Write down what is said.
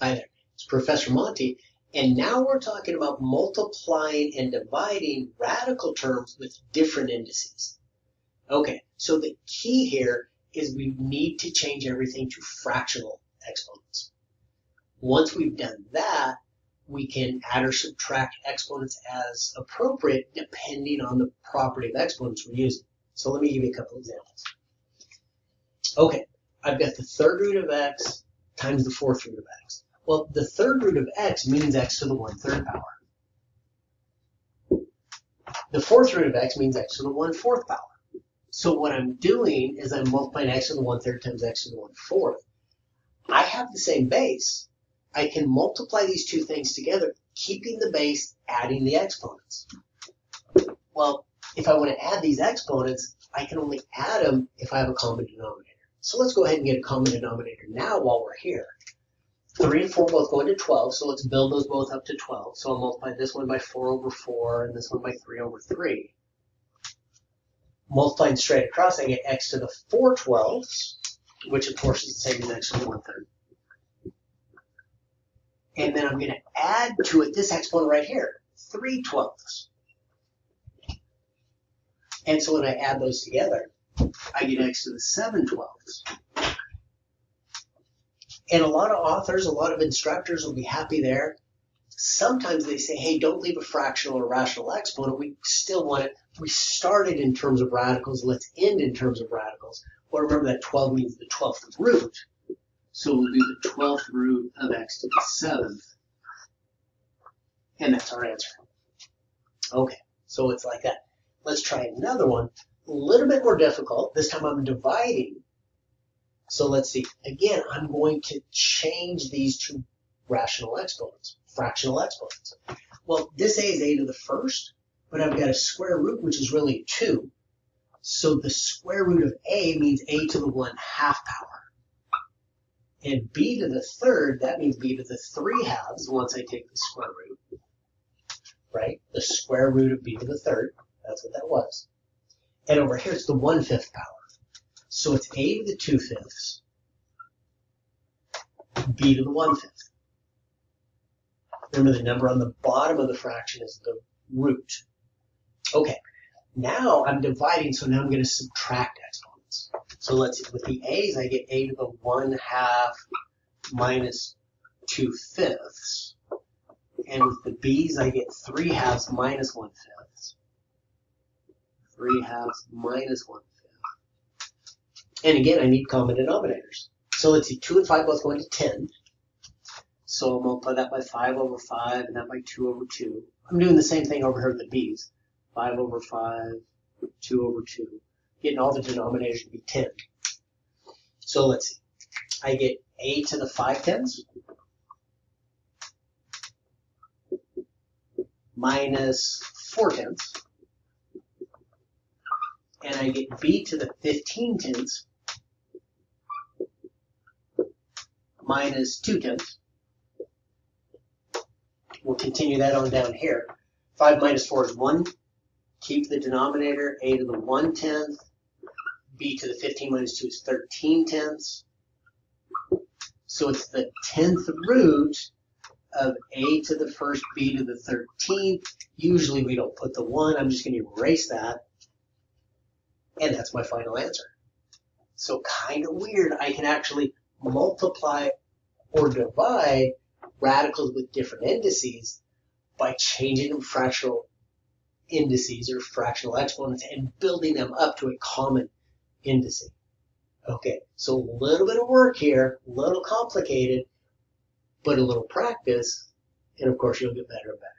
Hi there, it's Professor Monte, and now we're talking about multiplying and dividing radical terms with different indices. Okay, so the key here is we need to change everything to fractional exponents. Once we've done that, we can add or subtract exponents as appropriate depending on the property of exponents we're using. So let me give you a couple examples. Okay, I've got the third root of x times the fourth root of x. Well, the third root of x means x to the one-third power. The fourth root of x means x to the one-fourth power. So what I'm doing is I'm multiplying x to the one-third times x to the one-fourth. I have the same base. I can multiply these two things together, keeping the base, adding the exponents. Well, if I want to add these exponents, I can only add them if I have a common denominator. So let's go ahead and get a common denominator now while we're here. 3 and 4 both go into 12, so let's build those both up to 12. So I'll multiply this one by 4 over 4 and this one by 3 over 3. Multiplying straight across, I get x to the 4 twelfths, which of course is the same as x to the 1 third. And then I'm going to add to it this exponent right here, 3 twelfths. And so when I add those together, I get x to the 7 twelfths. And a lot of authors, a lot of instructors will be happy there. Sometimes they say, hey, don't leave a fractional or rational exponent. We still want it. We started in terms of radicals. Let's end in terms of radicals. Well, remember that 12 means the 12th root. So we'll do the 12th root of x to the 7th. And that's our answer. Okay, so it's like that. Let's try another one. A little bit more difficult. This time I'm dividing so let's see. Again, I'm going to change these to rational exponents, fractional exponents. Well, this a is a to the first, but I've got a square root, which is really 2. So the square root of a means a to the 1 half power. And b to the third, that means b to the 3 halves once I take the square root. Right? The square root of b to the third. That's what that was. And over here, it's the 1 fifth power. So it's a to the 2 fifths, b to the 1 fifth. Remember the number on the bottom of the fraction is the root. Okay, now I'm dividing, so now I'm going to subtract exponents. So let's with the a's, I get a to the 1 half minus 2 fifths. And with the b's, I get 3 halves minus 1 fifth. 3 halves minus 1 and again, I need common denominators. So let's see, 2 and 5 both go into 10. So I'll multiply that by 5 over 5 and that by 2 over 2. I'm doing the same thing over here with the b's. 5 over 5, 2 over 2. Getting all the denominators to be 10. So let's see. I get a to the 5 tenths minus 4 tenths. And I get b to the 15 tenths minus 2 tenths. We'll continue that on down here. 5 minus 4 is 1. Keep the denominator, a to the 1 tenth. b to the 15 minus 2 is 13 tenths. So it's the 10th root of a to the first, b to the 13th. Usually we don't put the 1. I'm just going to erase that. And that's my final answer. So kind of weird. I can actually multiply or divide radicals with different indices by changing them fractional indices or fractional exponents and building them up to a common indice. Okay, so a little bit of work here, a little complicated, but a little practice, and of course you'll get better and better.